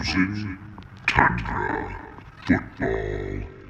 Frozen Tundra Football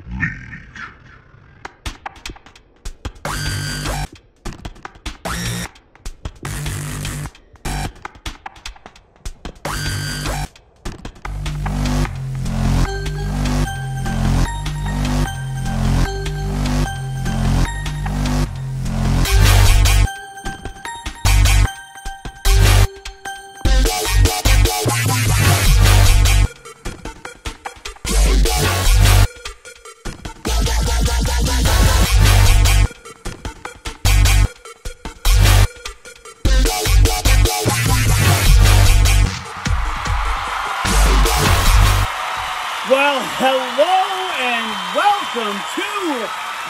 Well, hello and welcome to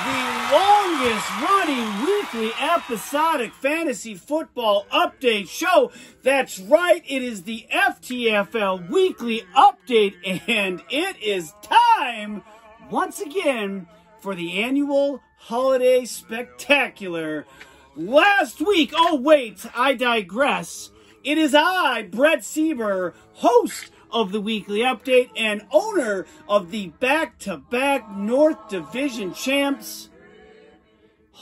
the longest running weekly episodic fantasy football update show. That's right, it is the FTFL weekly update, and it is time once again for the annual holiday spectacular. Last week, oh wait, I digress. It is I, Brett Sieberer, host of the weekly update and owner of the back to back North Division champs,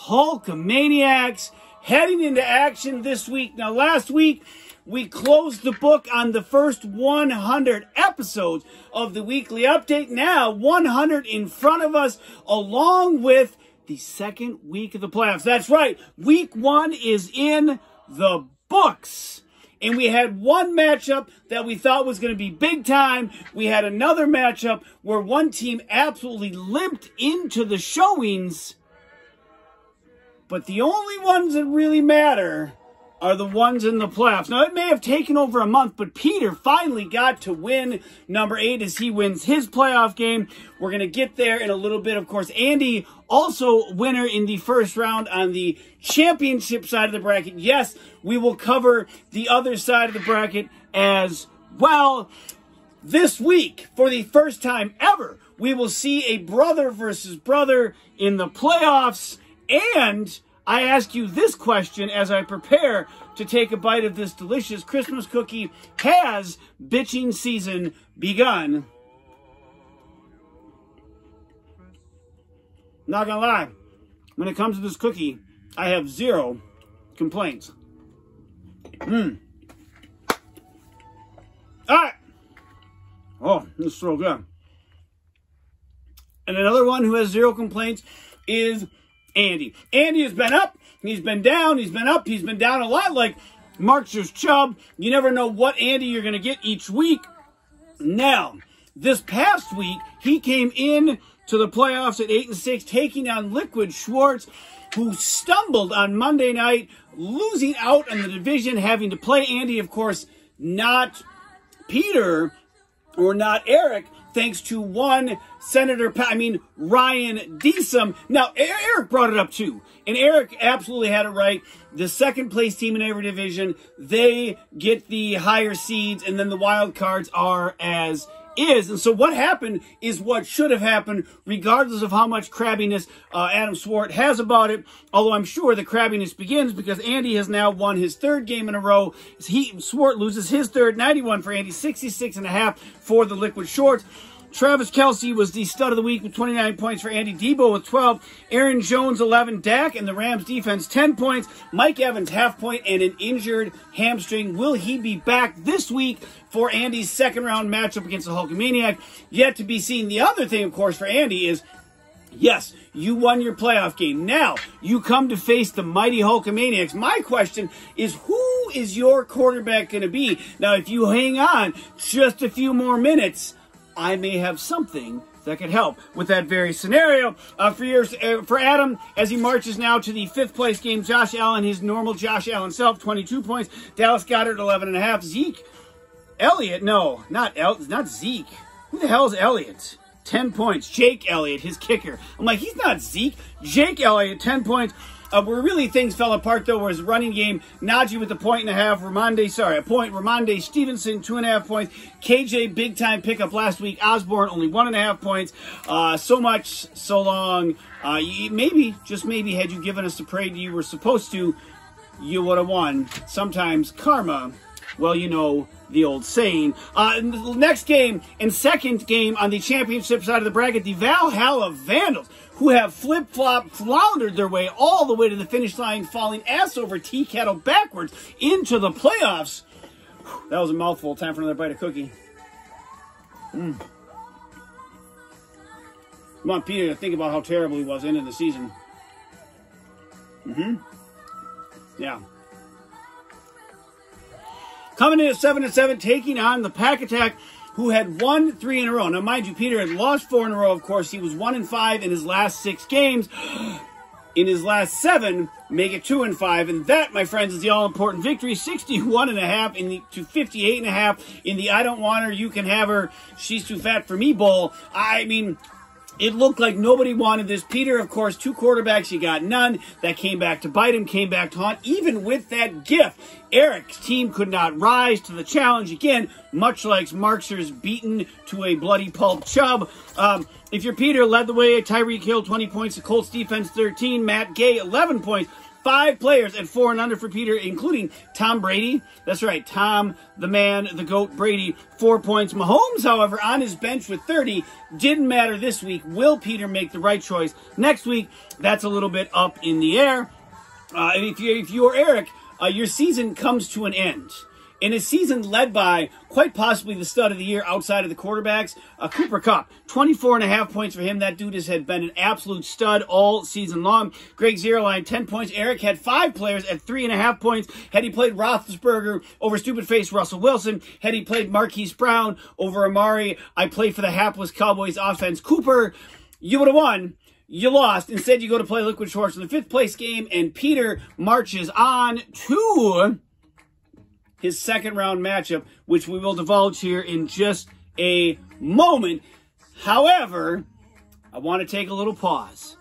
Hulkamaniacs, heading into action this week. Now, last week, we closed the book on the first 100 episodes of the weekly update. Now, 100 in front of us, along with the second week of the playoffs. That's right, week one is in the books and we had one matchup that we thought was going to be big time. We had another matchup where one team absolutely limped into the showings. But the only ones that really matter are the ones in the playoffs. Now, it may have taken over a month, but Peter finally got to win number eight as he wins his playoff game. We're going to get there in a little bit. Of course, Andy, also winner in the first round on the championship side of the bracket. Yes, we will cover the other side of the bracket as well. This week, for the first time ever, we will see a brother versus brother in the playoffs and I ask you this question as I prepare to take a bite of this delicious Christmas cookie. Has bitching season begun? Not gonna lie, when it comes to this cookie, I have zero complaints. Mmm. Alright. Oh, this is so good. And another one who has zero complaints is Andy. Andy has been up, he's been down, he's been up, he's been down a lot like Markster's Chubb. You never know what Andy you're going to get each week. Now, this past week, he came in to the playoffs at 8 and 6, taking on Liquid Schwartz, who stumbled on Monday night, losing out on the division, having to play Andy, of course, not Peter or not Eric, thanks to one Senator, I mean, Ryan Deesum. Now, Eric brought it up too, and Eric absolutely had it right. The second place team in every division, they get the higher seeds, and then the wild cards are as is. And so what happened is what should have happened, regardless of how much crabbiness uh, Adam Swart has about it. Although I'm sure the crabbiness begins because Andy has now won his third game in a row. He Swart loses his third, 91 for Andy, 66 and a half for the Liquid Schwartz. Travis Kelce was the stud of the week with 29 points for Andy Deebo with 12. Aaron Jones 11. Dak and the Rams defense 10 points. Mike Evans half point and an injured hamstring. Will he be back this week for Andy's second round matchup against the Hulkamaniac? Yet to be seen. The other thing, of course, for Andy is Yes, you won your playoff game. Now, you come to face the mighty Hulkamaniacs. My question is who is your quarterback going to be? Now, if you hang on just a few more minutes, I may have something that could help with that very scenario. Uh, for yours, uh, for Adam, as he marches now to the fifth place game, Josh Allen, his normal Josh Allen self, 22 points. Dallas Goedert, 11 and a half. Zeke, Elliott, no, not El, not Zeke. Who the hell is Elliott? 10 points. Jake Elliott, his kicker. I'm like, he's not Zeke. Jake Elliott, 10 points. Uh, where really things fell apart though was running game. Najee with a point and a half. Rhamondre, sorry, a point. Rhamondre Stevenson, two and a half points. KJ, big time pickup last week. Osborn, only one and a half points. Uh, so much, so long. Uh, maybe, just maybe, had you given us the parade you were supposed to, you would have won. Sometimes karma well, you know the old saying. Uh, next game and second game on the championship side of the bracket, the Valhalla Vandals, who have flip flop floundered their way all the way to the finish line, falling ass over tea kettle backwards into the playoffs. That was a mouthful. Time for another bite of cookie. Mm. Want Peter think about how terrible he was into the season. Mm-hmm. Yeah. Coming in at seven and seven, taking on the Pack Attack, who had won three in a row. Now, mind you, Peter had lost four in a row. Of course, he was one and five in his last six games. In his last seven, make it two and five, and that, my friends, is the all-important victory. 61 and a half in the, to 58 and a half in the I don't want her, you can have her, she's too fat for me bowl. I mean, it looked like nobody wanted this. Peter, of course, two quarterbacks, you got none. That came back to bite him, came back to haunt. Even with that gift, Eric's team could not rise to the challenge again, much like Markser's beaten to a bloody pulp Chubb. Um, if you're Peter, led the way, Tyreek Hill, 20 points, the Colts defense, 13, Matt Gay, 11 points. Five players at four and under for Peter, including Tom Brady. That's right, Tom, the man, the GOAT Brady, four points. Mahomes, however, on his bench with 30. Didn't matter this week. Will Peter make the right choice? Next week, that's a little bit up in the air. Uh, if, you, if you're Eric, uh, your season comes to an end in a season led by quite possibly the stud of the year outside of the quarterbacks, uh, Cooper Kupp. 24 and a half points for him. That dude has had been an absolute stud all season long. Greg Zuerlein, 10 points. Eric had five players at three and a half points. Had he played Roethlisberger over stupid face Russell Wilson, had he played Marquise Brown over Amari, I play for the hapless Cowboys offense. Cooper, you would have won you lost. Instead, you go to play Liquid Schwartz in the fifth place game, and Peter marches on to his second round matchup, which we will divulge here in just a moment. However, I want to take a little pause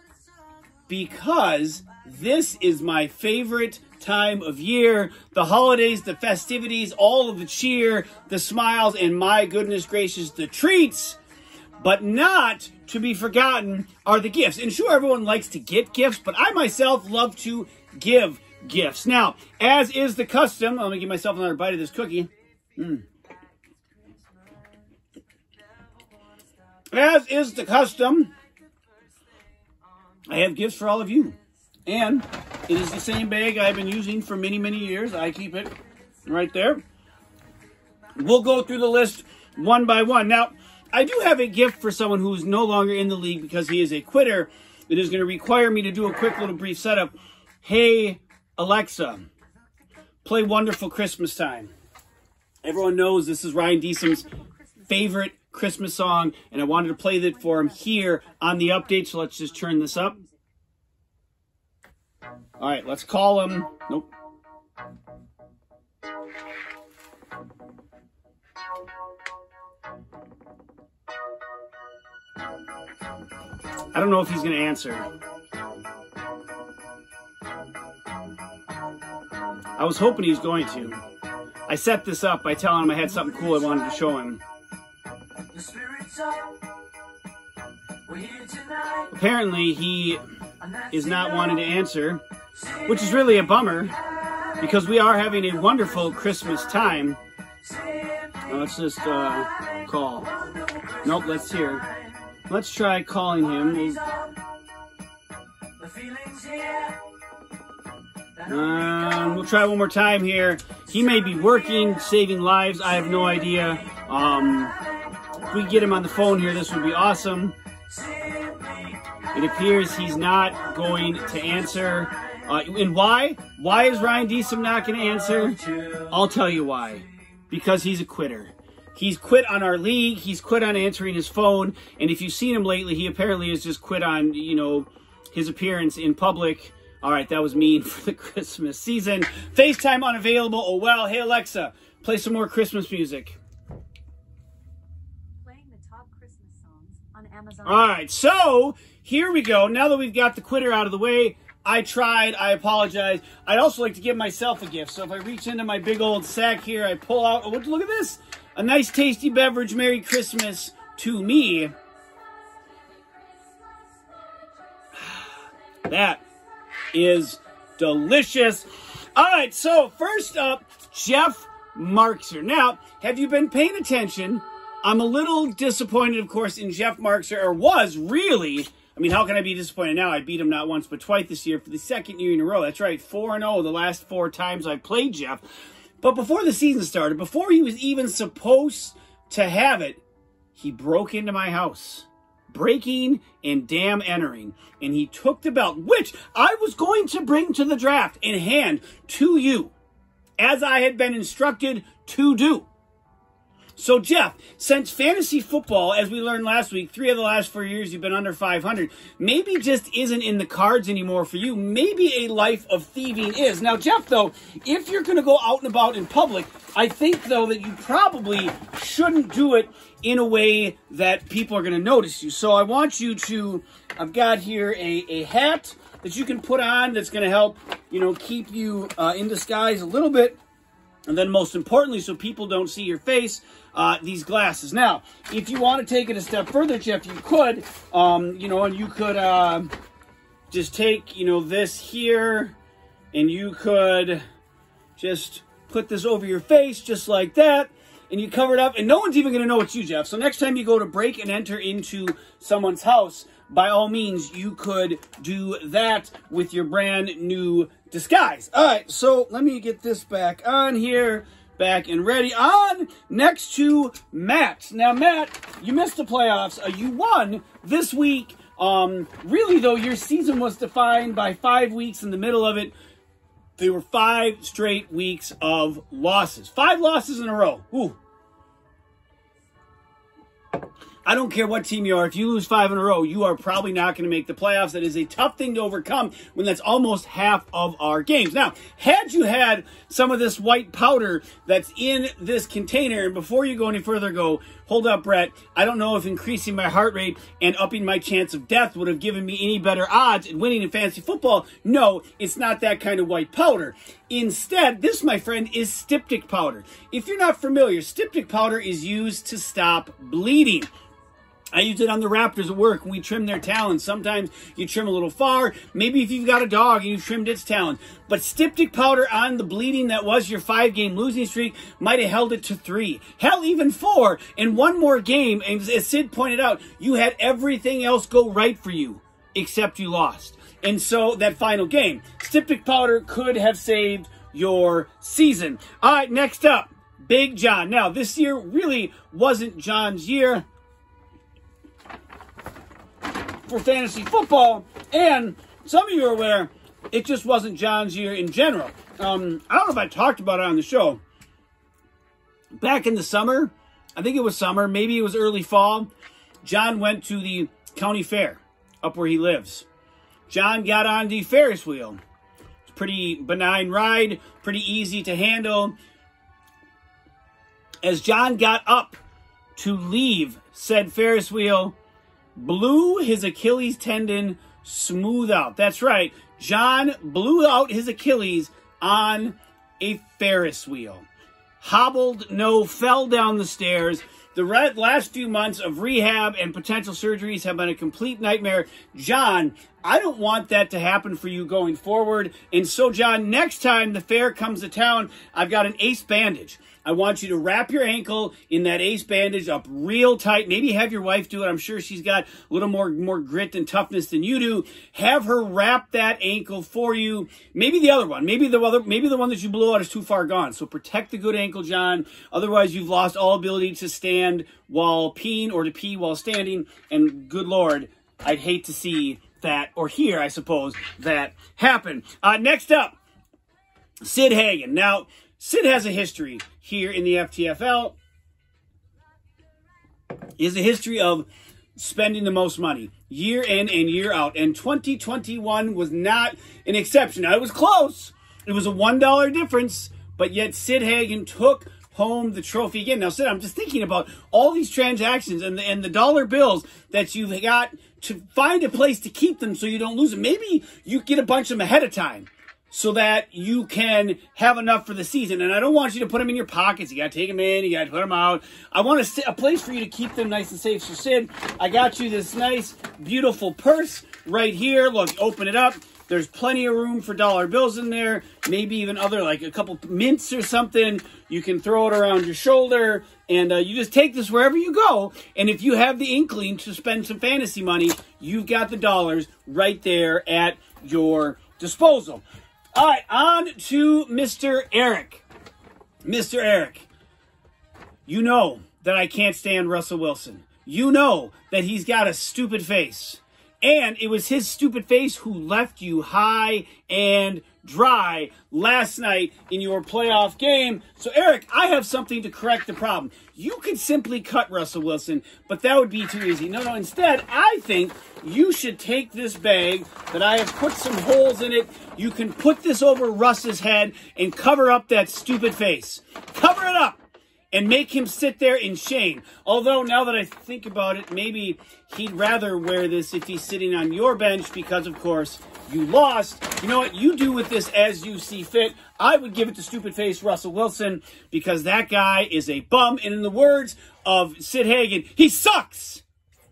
because this is my favorite time of year. The holidays, the festivities, all of the cheer, the smiles, and my goodness gracious, the treats. But not to be forgotten are the gifts. And sure, everyone likes to get gifts, but I myself love to give gifts. Now, as is the custom, let me give myself another bite of this cookie. Mm. As is the custom, I have gifts for all of you. And it is the same bag I've been using for many, many years. I keep it right there. We'll go through the list one by one. Now, I do have a gift for someone who's no longer in the league because he is a quitter. It is going to require me to do a quick little brief setup. Hey, Alexa, play Wonderful Christmas Time. Everyone knows this is Ryan Deesum's favorite Christmas song, and I wanted to play that for him here on the update, so let's just turn this up. All right, let's call him. Nope. I don't know if he's going to answer. I was hoping he was going to. I set this up by telling him I had something cool I wanted to show him. Apparently, he is not wanting to answer, which is really a bummer because we are having a wonderful Christmas time. let's just uh, call. Nope, let's hear. Let's try calling him. We'll... Um, we'll try one more time here. He may be working, saving lives. I have no idea. Um, if we get him on the phone here, this would be awesome. It appears he's not going to answer. Uh, and why? Why is Ryan Deesum not going to answer? I'll tell you why. Because he's a quitter. He's quit on our league. He's quit on answering his phone. And if you've seen him lately, he apparently has just quit on, you know, his appearance in public. All right, that was mean for the Christmas season. FaceTime unavailable. Oh, well. Hey, Alexa, play some more Christmas music. Playing the top Christmas songs on Amazon. All right, so here we go. Now that we've got the quitter out of the way, I tried. I apologize. I'd also like to give myself a gift. So if I reach into my big old sack here, I pull out, oh, look at this. A nice tasty beverage. Merry Christmas to me. That is delicious. All right, so first up, Jeff Markser. Now, have you been paying attention? I'm a little disappointed, of course, in Jeff Markser, or was really. I mean, how can I be disappointed now? I beat him not once but twice this year for the second year in a row. That's right, 4 0 the last four times I played Jeff. But before the season started, before he was even supposed to have it, he broke into my house. Breaking and damn entering. And he took the belt, which I was going to bring to the draft in hand to you, as I had been instructed to do. So, Jeff, since fantasy football, as we learned last week, three of the last four years you've been under 500, maybe just isn't in the cards anymore for you. Maybe a life of thieving is. Now, Jeff, though, if you're going to go out and about in public, I think, though, that you probably shouldn't do it in a way that people are going to notice you. So, I want you to, I've got here a, a hat that you can put on that's going to help, you know, keep you uh, in disguise a little bit. And then, most importantly, so people don't see your face, uh, these glasses. Now, if you want to take it a step further, Jeff, you could, um, you know, and you could uh, just take, you know, this here, and you could just put this over your face just like that, and you cover it up, and no one's even going to know it's you, Jeff. So next time you go to break and enter into someone's house, by all means, you could do that with your brand new disguise. All right, so let me get this back on here, back and ready. On next to Matt. Now, Matt, you missed the playoffs. Uh, you won this week. Um, really, though, your season was defined by five weeks in the middle of it. They were five straight weeks of losses. Five losses in a row. Ooh. I don't care what team you are. If you lose five in a row, you are probably not going to make the playoffs. That is a tough thing to overcome when that's almost half of our games. Now, had you had some of this white powder that's in this container, and before you go any further, go, hold up, Brett. I don't know if increasing my heart rate and upping my chance of death would have given me any better odds in winning in fantasy football. No, it's not that kind of white powder. Instead, this, my friend, is styptic powder. If you're not familiar, styptic powder is used to stop bleeding. I used it on the Raptors at work when we trim their talons. Sometimes you trim a little far. Maybe if you've got a dog and you've trimmed its talons. But styptic powder on the bleeding that was your five game losing streak might have held it to three. Hell, even four. And one more game. As Sid pointed out, you had everything else go right for you except you lost. And so that final game, styptic powder could have saved your season. All right, next up, Big John. Now, this year really wasn't John's year for fantasy football, and some of you are aware it just wasn't John's year in general. Um, I don't know if I talked about it on the show. Back in the summer, I think it was summer, maybe it was early fall, John went to the county fair up where he lives. John got on the Ferris wheel. It's pretty benign ride, pretty easy to handle. As John got up to leave said Ferris wheel, blew his Achilles tendon smooth out. That's right. John blew out his Achilles on a Ferris wheel. Hobbled, no, fell down the stairs. The last few months of rehab and potential surgeries have been a complete nightmare. John, I don't want that to happen for you going forward. And so, John, next time the fair comes to town, I've got an ace bandage. I want you to wrap your ankle in that ace bandage up real tight. Maybe have your wife do it. I'm sure she's got a little more, more grit and toughness than you do. Have her wrap that ankle for you. Maybe the other one. Maybe the other, maybe the one that you blew out is too far gone. So protect the good ankle, John. Otherwise, you've lost all ability to stand while peeing or to pee while standing. And good Lord, I'd hate to see that, or hear, I suppose, that happen. Uh, next up, Sid Hagen. Now, Sid has a history here in the FTFL. He has a history of spending the most money year in and year out. And 2021 was not an exception. Now, it was close. It was a $1 difference, but yet Sid Hagen took home the trophy again. Now, Sid, I'm just thinking about all these transactions and the, and the dollar bills that you've got to find a place to keep them so you don't lose them. Maybe you get a bunch of them ahead of time so that you can have enough for the season. And I don't want you to put them in your pockets. You got to take them in. You got to put them out. I want a, a place for you to keep them nice and safe. So, Sid, I got you this nice, beautiful purse right here. Look, open it up. There's plenty of room for dollar bills in there, maybe even other, like a couple mints or something. You can throw it around your shoulder, and uh, you just take this wherever you go. And if you have the inkling to spend some fantasy money, you've got the dollars right there at your disposal. All right, on to Mr. Eric. Mr. Eric, you know that I can't stand Russell Wilson. You know that he's got a stupid face. And it was his stupid face who left you high and dry last night in your playoff game. So, Eric, I have something to correct the problem. You could simply cut Russell Wilson, but that would be too easy. No, no, instead, I think you should take this bag that I have put some holes in it. You can put this over Russ's head and cover up that stupid face. Cover it up and make him sit there in shame. Although, now that I think about it, maybe he'd rather wear this if he's sitting on your bench because, of course, you lost. You know what? You do with this as you see fit. I would give it to stupid face Russell Wilson because that guy is a bum. And in the words of Sid Hagen, he sucks.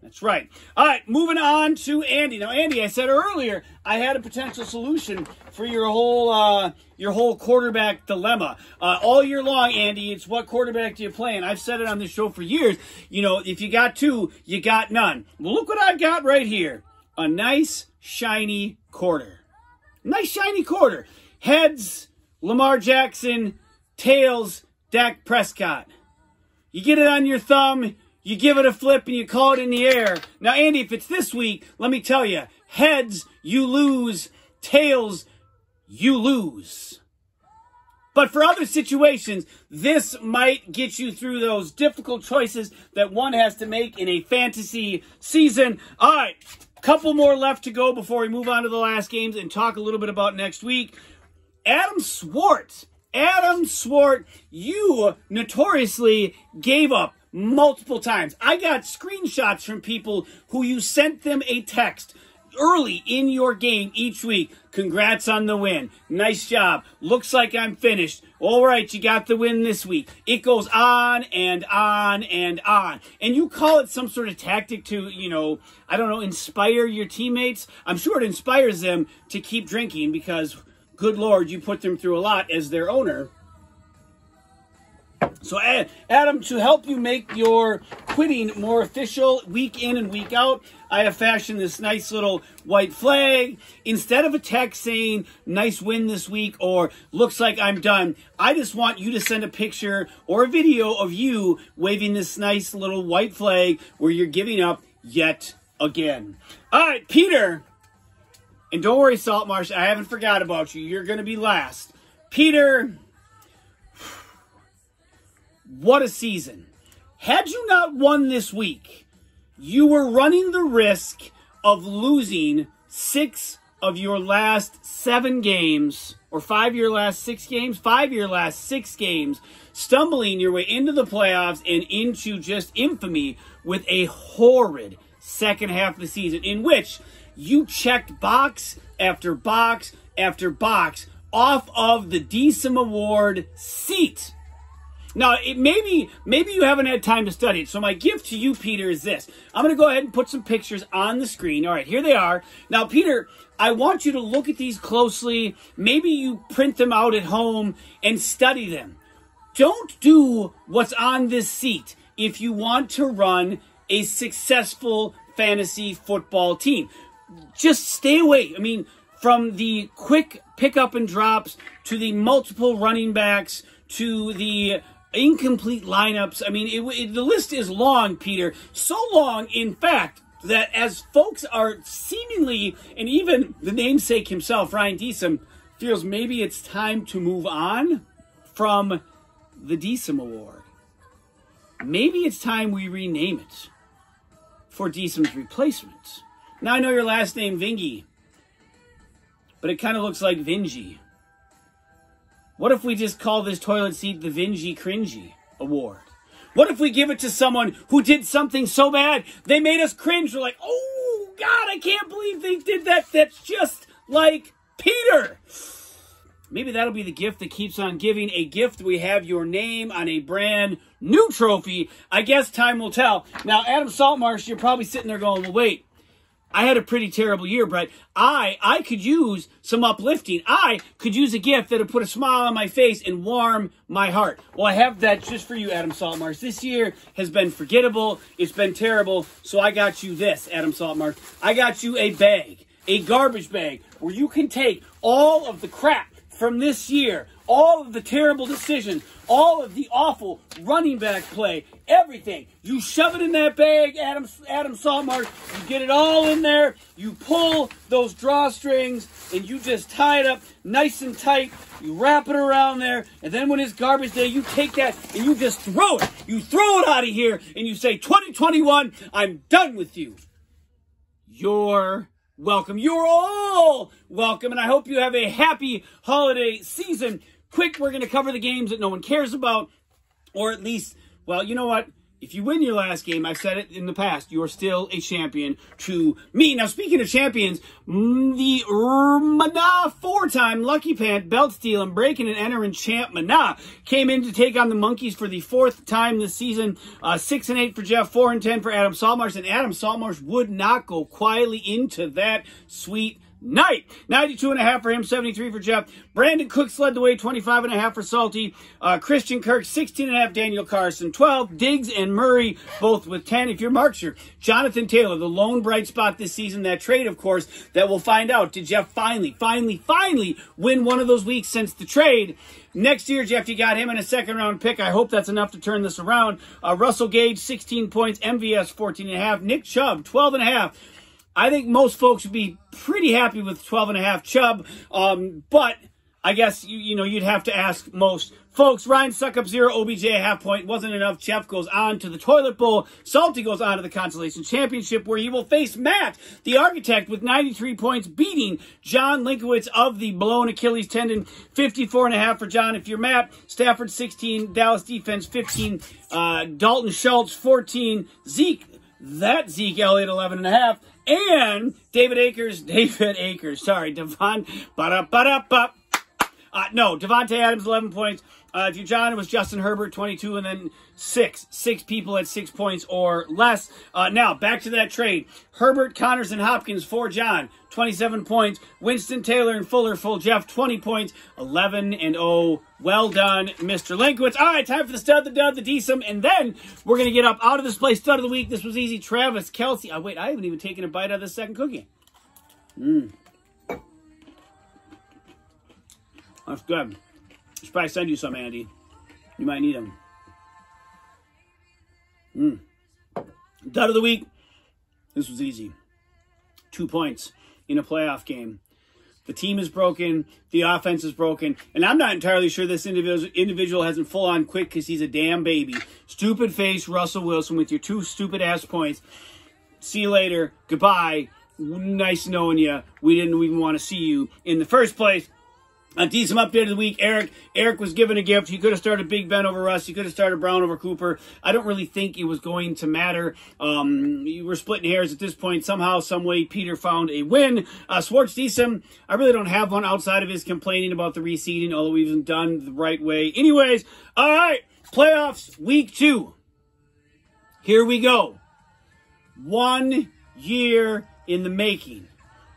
That's right. All right, moving on to Andy. Now, Andy, I said earlier I had a potential solution for your whole uh, your whole quarterback dilemma. Uh, all year long, Andy, it's what quarterback do you play? And I've said it on this show for years. You know, if you got two, you got none. Well, look what I've got right here: a nice shiny quarter. Nice shiny quarter. Heads, Lamar Jackson. Tails, Dak Prescott. You get it on your thumb, you give it a flip, and you call it in the air. Now, Andy, if it's this week, let me tell you heads, you lose. Tails, you lose. But for other situations, this might get you through those difficult choices that one has to make in a fantasy season. All right, couple more left to go before we move on to the last games and talk a little bit about next week. Adam Swartz. Adam Swart, you notoriously gave up multiple times. I got screenshots from people who you sent them a text early in your game each week. Congrats on the win. Nice job. Looks like I'm finished. All right, you got the win this week. It goes on and on and on. And you call it some sort of tactic to, you know, I don't know, inspire your teammates. I'm sure it inspires them to keep drinking because, good Lord, you put them through a lot as their owner. So, Adam, to help you make your quitting more official week in and week out, I have fashioned this nice little white flag. Instead of a text saying, nice win this week or looks like I'm done, I just want you to send a picture or a video of you waving this nice little white flag where you're giving up yet again. All right, Peter. And don't worry, Saltmarsh, I haven't forgot about you. You're going to be last. Peter. What a season. Had you not won this week, you were running the risk of losing six of your last seven games, or five your last six games, five your last six games, stumbling your way into the playoffs and into just infamy with a horrid second half of the season in which you checked box after box after box off of the DSIM Award seat. Now, it maybe maybe you haven't had time to study it. So my gift to you, Peter, is this. I'm going to go ahead and put some pictures on the screen. All right, here they are. Now, Peter, I want you to look at these closely. Maybe you print them out at home and study them. Don't do what's on this seat if you want to run a successful fantasy football team. Just stay away. I mean, from the quick pickup and drops to the multiple running backs to the incomplete lineups. I mean, it, it, the list is long, Peter. So long, in fact, that as folks are seemingly, and even the namesake himself, Ryan DSIM, feels maybe it's time to move on from the DSIM Award. Maybe it's time we rename it for DSIM's replacement. Now I know your last name Vingy, but it kind of looks like Vingy. What if we just call this toilet seat the Vingy Cringy Award? What if we give it to someone who did something so bad they made us cringe? We're like, oh God, I can't believe they did that. That's just like Peter. Maybe that'll be the gift that keeps on giving. A gift we have your name on a brand new trophy. I guess time will tell. Now, Adam Saltmarsh, you're probably sitting there going, well, wait, I had a pretty terrible year, Brett. I I could use some uplifting. I could use a gift that would put a smile on my face and warm my heart. Well, I have that just for you, Adam Saltmarsh. This year has been forgettable. It's been terrible. So I got you this, Adam Saltmarsh. I got you a bag, a garbage bag, where you can take all of the crap from this year, all of the terrible decisions, all of the awful running back play, everything. You shove it in that bag, Adam Adam Saltmarsh. You get it all in there. You pull those drawstrings and you just tie it up nice and tight. You wrap it around there, and then when it's garbage day, you take that and you just throw it. You throw it out of here and you say, 2021, I'm done with you. You're welcome. You're all welcome, and I hope you have a happy holiday season. Quick, we're going to cover the games that no one cares about, or at least, well, you know what? If you win your last game, I've said it in the past, you are still a champion to me. Now, speaking of champions, mm, the Mana four-time Lucky Pant belt steal and breaking and entering champ Mana came in to take on the Monkeys for the fourth time this season. Uh, six and eight for Jeff, four and ten for Adam Saltmarsh, and Adam Saltmarsh would not go quietly into that sweet night. 92 and a half for him, 73 for Jeff. Brandin Cooks led the way, 25 and a half for Salty. Uh, Christian Kirk, 16 and a half. Daniel Carson, 12. Diggs and Murray, both with 10. If you're Markster, Jonathan Taylor, the lone bright spot this season. That trade, of course, that we'll find out. Did Jeff finally, finally, finally win one of those weeks since the trade? Next year, Jeff, you got him in a second round pick. I hope that's enough to turn this around. Uh, Russell Gage, 16 points. MVS, 14 and a half. Nick Chubb, 12 and a half. I think most folks would be pretty happy with 12 and a half Chubb. Um, but I guess, you, you know, you'd have to ask most folks. Ryan suck up zero, OBJ a half point. Wasn't enough. Jeff goes on to the toilet bowl. Salty goes on to the consolation championship where he will face Matt, the architect, with 93 points, beating John Linkowitz of the blown Achilles tendon. 54 and a half for John. If you're Matt, Stafford 16, Dallas defense 15, uh, Dalton Schultz 14, Zeke, that Zeke Elliott 11 and a half, and David Akers, David Akers, sorry, Devon, ba-da-ba-da-ba. Uh, no, Davante Adams, 11 points. Uh, if you John, it was Justin Herbert, 22, and then six. Six people at six points or less. Uh, now, back to that trade. Herbert, Connors, and Hopkins for John, 27 points. Winston, Taylor, and Fuller full Jeff, 20 points. 11 and 0. Well done, Mr. Linkowitz. All right, time for the stud, the dud, the decent, and then we're going to get up out of this place. Stud of the week. This was easy. Travis, Kelce. Oh, wait, I haven't even taken a bite out of the second cookie. Mmm. That's good. Should probably send you some, Andy. You might need them. Mm. Dud of the week. This was easy. Two points in a playoff game. The team is broken. The offense is broken. And I'm not entirely sure this individual, individual hasn't full on quit because he's a damn baby. Stupid face, Russell Wilson, with your two stupid ass points. See you later. Goodbye. Nice knowing you. We didn't even want to see you in the first place. A decent update of the week. Eric. Eric was given a gift. He could have started Big Ben over Russ. He could have started Brown over Cooper. I don't really think it was going to matter. Um, we're splitting hairs at this point. Somehow, some way, Peter found a win. Uh, Swartz decent. I really don't have one outside of his complaining about the reseeding, although we've done the right way. Anyways, all right. Playoffs, week two. Here we go. One year in the making.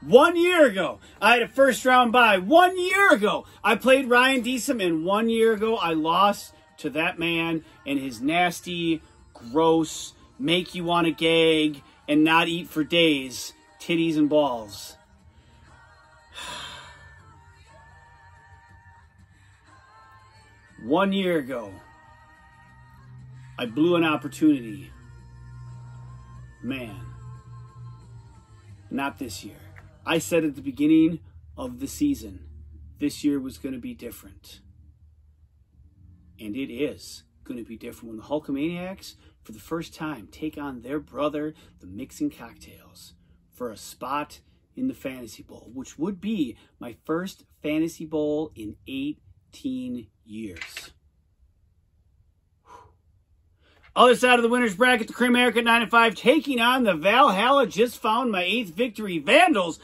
One year ago, I had a first round bye. One year ago, I played Ryan Deesum, and one year ago, I lost to that man and his nasty, gross, make you want to gag and not eat for days titties and balls. One year ago, I blew an opportunity. Man, not this year. I said at the beginning of the season, this year was going to be different. And it is going to be different when the Hulkamaniacs, for the first time, take on their brother, the Mixing Cocktails, for a spot in the Fantasy Bowl, which would be my first Fantasy Bowl in 18 years. Other side of the winner's bracket, the Cream America 9 and 5, taking on the Valhalla. Just found my eighth victory. Vandals.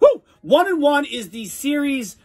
Woo! One and one is the series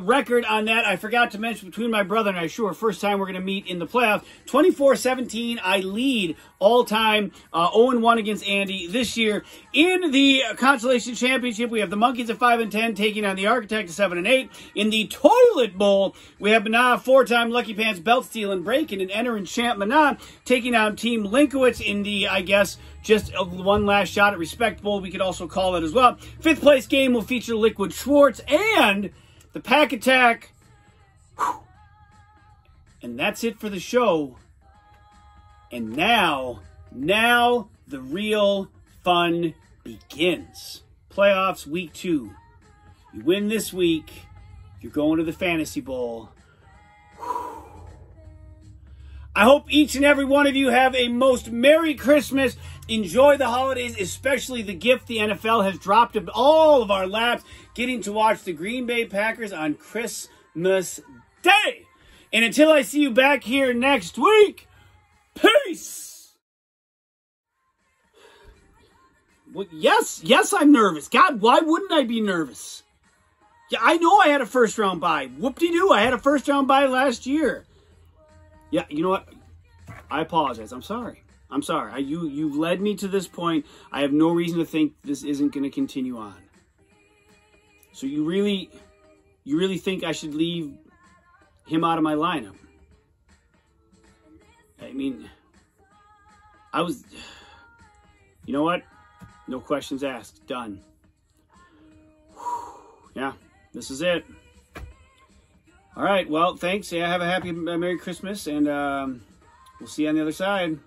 record on that. I forgot to mention between my brother and I, sure, first time we're going to meet in the playoffs. 24 17, I lead all time, uh, 0 1 against Andy this year. In the Consolation Championship, we have the Monkeys at 5 and 10 taking on the Architect at 7 and 8. In the Toilet Bowl, we have Mana, four time Lucky Pants belt stealing breaking and entering Champ Mana taking on Team Linkowitz in the, I guess, just one last shot at Respect Bowl, we could also call it as well. Fifth place game will feature Liquid Schwartz and the Pack Attack. Whew. And that's it for the show. And now, now the real fun begins. Playoffs week two. You win this week, you're going to the Fantasy Bowl. I hope each and every one of you have a most Merry Christmas. Enjoy the holidays, especially the gift the NFL has dropped all of our laps, getting to watch the Green Bay Packers on Christmas Day. And until I see you back here next week, peace. Well, yes, yes, I'm nervous. God, why wouldn't I be nervous? Yeah, I know I had a first round bye. Whoop de doo, I had a first round bye last year. Yeah, you know what? I apologize. I'm sorry. I'm sorry. I, you you've led me to this point. I have no reason to think this isn't going to continue on. So you really, you really think I should leave him out of my lineup? I mean, I was. You know what? No questions asked. Done. Yeah, this is it. All right. Well, thanks. Yeah, have a happy uh, Merry Christmas, and um, we'll see you on the other side.